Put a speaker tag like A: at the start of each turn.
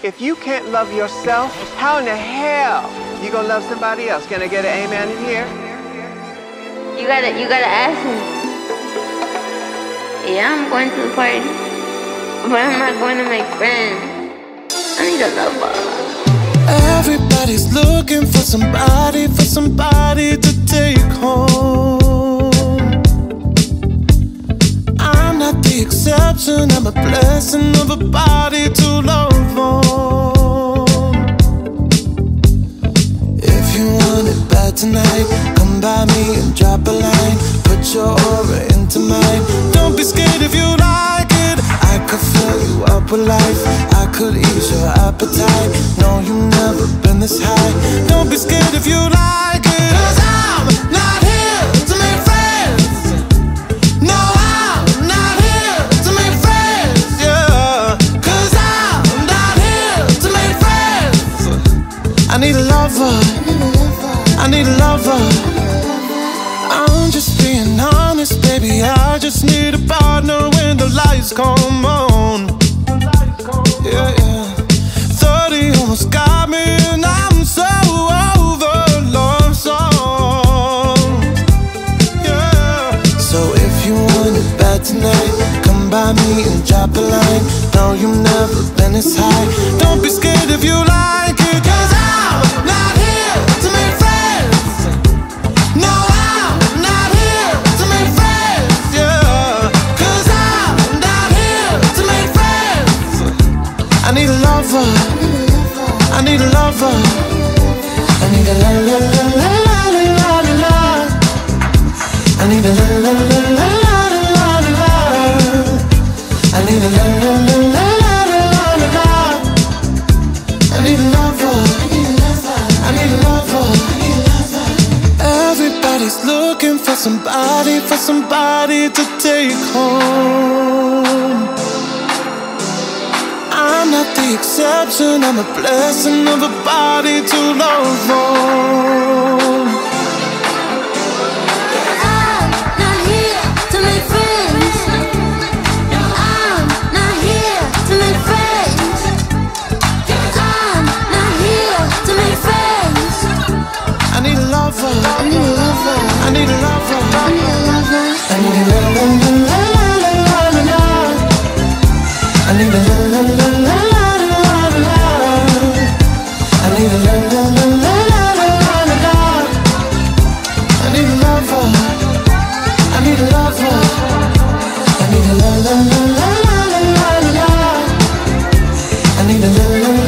A: If you can't love yourself, how in the hell you gonna love somebody else? Can I get an amen in here?
B: You gotta, you gotta ask me. Yeah, I'm going to the party, but I'm not going to make friends. I need a lover.
C: Everybody's looking for somebody, for somebody to take home. I'm not the exception, I'm a blessing of a body come by me and drop a line. Put your aura into mine. Don't be scared if you like it. I could fill you up with life. I could ease your appetite. No, you've never been this high. Don't be scared if you like it. Cause I'm not here to make friends. No, I'm not here to make friends. Yeah. Cause I'm not here to make friends. I need a lover. I need a lover. Just need a partner when the lights come on. Yeah, yeah. 30 almost got me, and I'm so over love songs. Yeah. So if you want it bad tonight, come by me and drop a line. No, you've never been this high. Don't be scared if you like lover. I need a lover. I need a la la la la la la la. I need a la la la la la la la. I need a la la la la la la la la. I need a lover. I need a lover. Everybody's looking for somebody, for somebody to take home. The exception, I'm a blessing of a body to love on. Need a la